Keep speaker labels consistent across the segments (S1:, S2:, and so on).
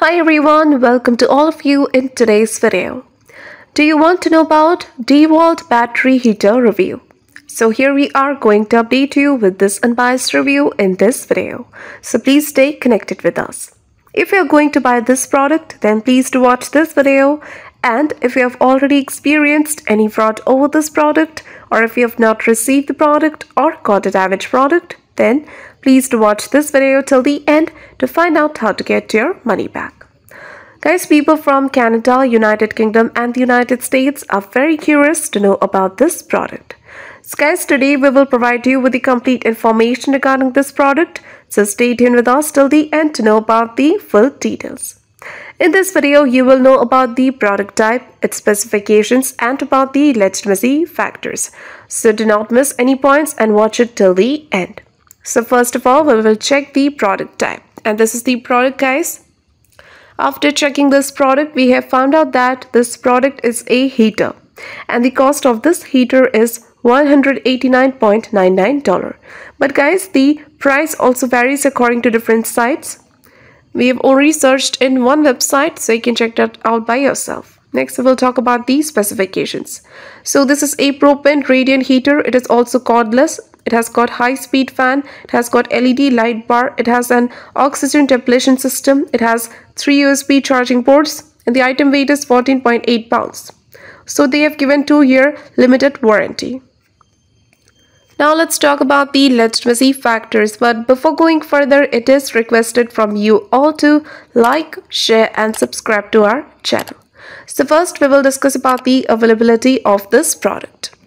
S1: Hi everyone, welcome to all of you in today's video. Do you want to know about DeWalt battery heater review? So here we are going to update you with this unbiased review in this video. So please stay connected with us. If you're going to buy this product, then please do watch this video. And if you have already experienced any fraud over this product, or if you have not received the product or got a damaged product, then please do watch this video till the end to find out how to get your money back. Guys, people from Canada, United Kingdom and the United States are very curious to know about this product. So guys, today we will provide you with the complete information regarding this product. So stay tuned with us till the end to know about the full details. In this video, you will know about the product type, its specifications and about the legitimacy factors. So do not miss any points and watch it till the end. So first of all, we will check the product type. And this is the product guys. After checking this product, we have found out that this product is a heater. And the cost of this heater is $189.99. But guys, the price also varies according to different sites. We have already searched in one website, so you can check that out by yourself. Next, we will talk about the specifications. So this is a propane radiant heater. It is also cordless it has got high speed fan, it has got LED light bar, it has an oxygen depletion system, it has three USB charging ports and the item weight is 14.8 pounds. So they have given 2 year limited warranty. Now let's talk about the legitimacy factors but before going further it is requested from you all to like, share and subscribe to our channel. So first we will discuss about the availability of this product.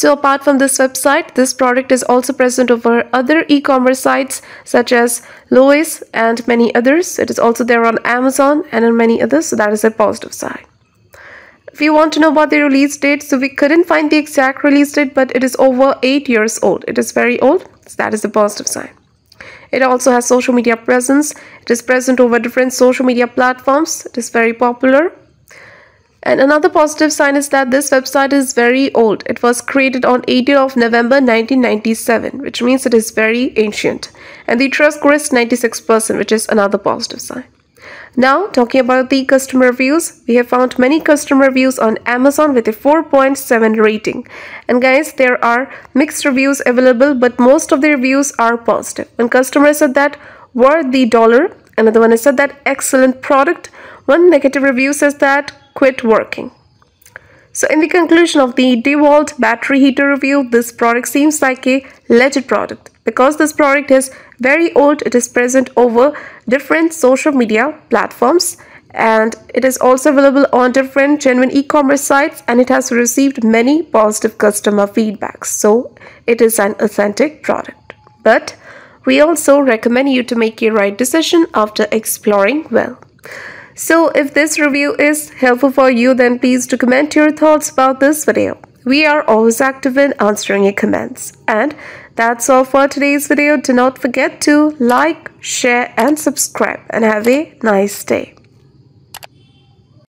S1: So apart from this website, this product is also present over other e-commerce sites such as Lowe's and many others. It is also there on Amazon and on many others, so that is a positive side. If you want to know about the release date, so we couldn't find the exact release date, but it is over 8 years old. It is very old, so that is a positive sign. It also has social media presence. It is present over different social media platforms. It is very popular. And another positive sign is that this website is very old. It was created on 18th of November 1997, which means it is very ancient. And the trust score is 96%, which is another positive sign. Now, talking about the customer reviews, we have found many customer reviews on Amazon with a 4.7 rating. And guys, there are mixed reviews available, but most of the reviews are positive. When customers said that worth the dollar, another one has said that excellent product. One negative review says that quit working. So in the conclusion of the DeWalt battery heater review, this product seems like a legit product. Because this product is very old, it is present over different social media platforms and it is also available on different genuine e-commerce sites and it has received many positive customer feedbacks. So it is an authentic product. But we also recommend you to make a right decision after exploring well. So if this review is helpful for you then please do comment your thoughts about this video. We are always active in answering your comments. And that's all for today's video. Do not forget to like, share and subscribe and have a nice day.